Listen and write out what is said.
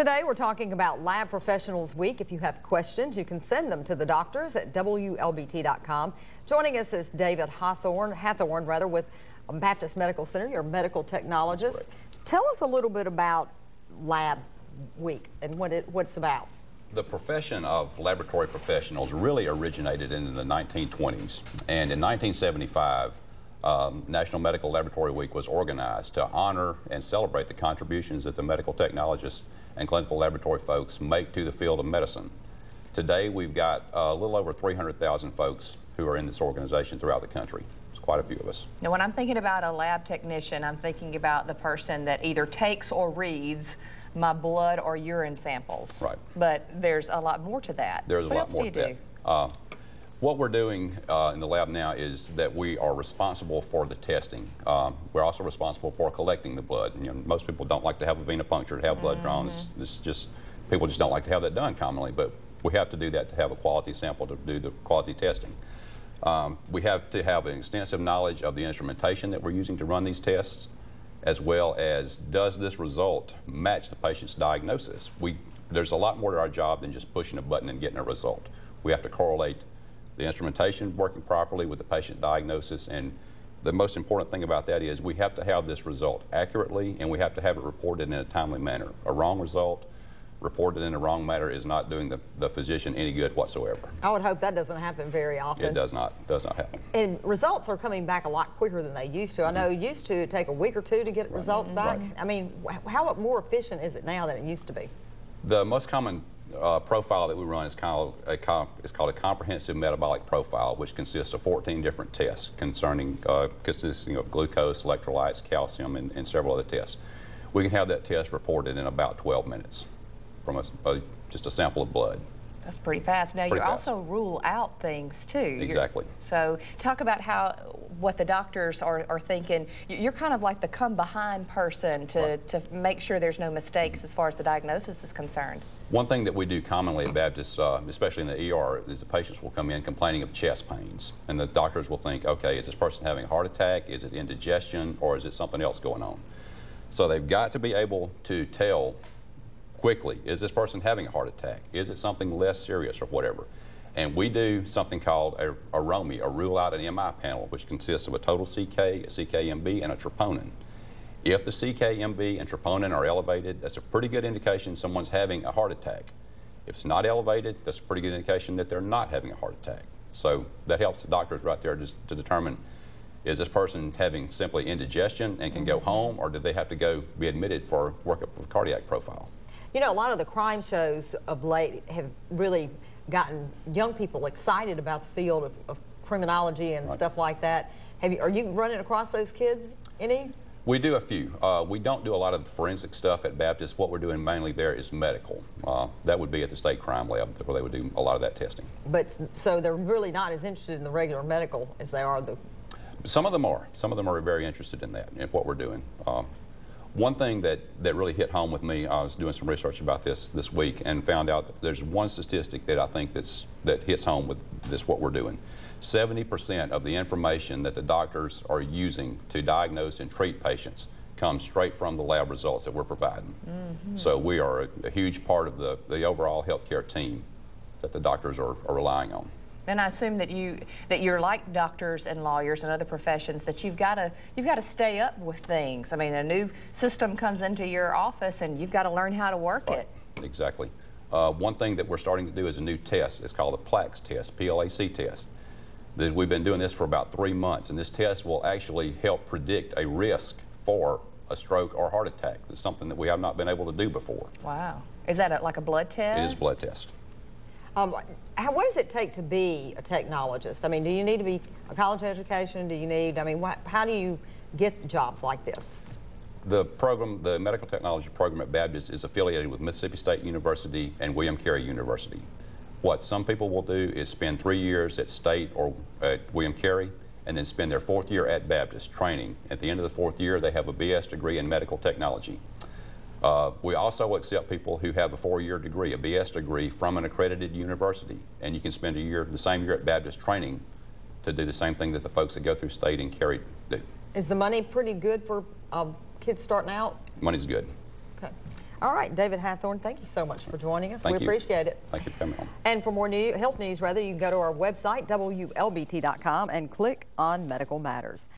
Today, we're talking about Lab Professionals Week. If you have questions, you can send them to the doctors at WLBT.com. Joining us is David Hathorn, Hathorne rather, with Baptist Medical Center, your medical technologist. Tell us a little bit about Lab Week and what, it, what it's about. The profession of laboratory professionals really originated in the 1920s. And in 1975, um, National Medical Laboratory Week was organized to honor and celebrate the contributions that the medical technologists and clinical laboratory folks make to the field of medicine. Today, we've got a little over 300,000 folks who are in this organization throughout the country. It's quite a few of us. Now, when I'm thinking about a lab technician, I'm thinking about the person that either takes or reads my blood or urine samples. Right. But there's a lot more to that. There's what a lot else more do to you that. do? Uh, what we're doing uh, in the lab now is that we are responsible for the testing. Um, we're also responsible for collecting the blood. You know, most people don't like to have a venipuncture, to have blood drawn. It's, Mm-hmm. it's just, people just don't like to have that done commonly, but we have to do that to have a quality sample to do the quality testing. Um, we have to have an extensive knowledge of the instrumentation that we're using to run these tests, as well as does this result match the patient's diagnosis. We, there's a lot more to our job than just pushing a button and getting a result. We have to correlate the instrumentation working properly with the patient diagnosis, and the most important thing about that is we have to have this result accurately, and we have to have it reported in a timely manner. A wrong result reported in a wrong manner is not doing the, the physician any good whatsoever. I would hope that doesn't happen very often. It does not, does not happen. And results are coming back a lot quicker than they used to. I know it mm-hmm. used to take a week or two to get results back. Right. I mean, how more efficient is it now than it used to be? The most common uh, profile that we run is called, a comp, is called a comprehensive metabolic profile, which consists of 14 different tests concerning, uh, consisting of glucose, electrolytes, calcium, and, and several other tests. We can have that test reported in about 12 minutes from a, a- just a sample of blood. That's pretty fast. Now, you fast. also rule out things too. You're- Exactly. So, talk about how what the doctors are, are thinking. You- You're kind of like the come behind person to, Right. to make sure there's no mistakes as far as the diagnosis is concerned. One thing that we do commonly at Baptist, uh, especially in the ER, is the patients will come in complaining of chest pains. And the doctors will think, okay, is this person having a heart attack? Is it indigestion? Or is it something else going on? So they've got to be able to tell quickly, is this person having a heart attack? Is it something less serious or whatever? And we do something called a, a ROMI, a rule out an MI panel, which consists of a total CK, a CKMB, and a troponin. If the CKMB and troponin are elevated, that's a pretty good indication someone's having a heart attack. If it's not elevated, that's a pretty good indication that they're not having a heart attack. So that helps the doctors right there to, to determine is this person having simply indigestion and can go mm-hmm. home, or do they have to go be admitted for workup of cardiac profile? You know, a lot of the crime shows of late have really gotten young people excited about the field of, of criminology and Right. stuff like that. Have you, are you running across those kids any? We do a few. Uh, we don't do a lot of forensic stuff at Baptist. What we're doing mainly there is medical. Uh, that would be at the state crime lab where they would do a lot of that testing. But so they're really not as interested in the regular medical as they are the. Some of them are. Some of them are very interested in that, and what we're doing. Um, one thing that, that really hit home with me, I was doing some research about this this week and found out that there's one statistic that I think that's, that hits home with this, what we're doing. 70% of the information that the doctors are using to diagnose and treat patients comes straight from the lab results that we're providing. Mm-hmm. So we are a, a huge part of the, the overall healthcare team that the doctors are, are relying on. And I assume that you that you're like doctors and lawyers and other professions that you've got to you've got to stay up with things. I mean, a new system comes into your office and you've got to learn how to work it. Exactly. Uh, one thing that we're starting to do is a new test. It's called the PLAX test, P-L-A-C test. That We've been doing this for about three months, and this test will actually help predict a risk for a stroke or heart attack. It's something that we have not been able to do before. Wow. Is that a, like a blood test? It is a blood test. Um, how, what does it take to be a technologist? I mean, do you need to be a college education? Do you need? I mean, what, how do you get jobs like this? The program, the medical technology program at Baptist is affiliated with Mississippi State University and William Carey University. What some people will do is spend three years at State or at William Carey and then spend their fourth year at Baptist training. At the end of the fourth year, they have a BS degree in medical technology. Uh, we also accept people who have a four-year degree, a BS degree from an accredited university, and you can spend a year, the same year at Baptist training to do the same thing that the folks that go through State and Carey do. Is the money pretty good for um, kids starting out? Money's good. Okay. All right, David Hathorne, thank you so much for joining us. Thank we you. appreciate it. Thank you for coming on. And for more new health news, rather, you can go to our website, WLBT.com, and click on Medical Matters.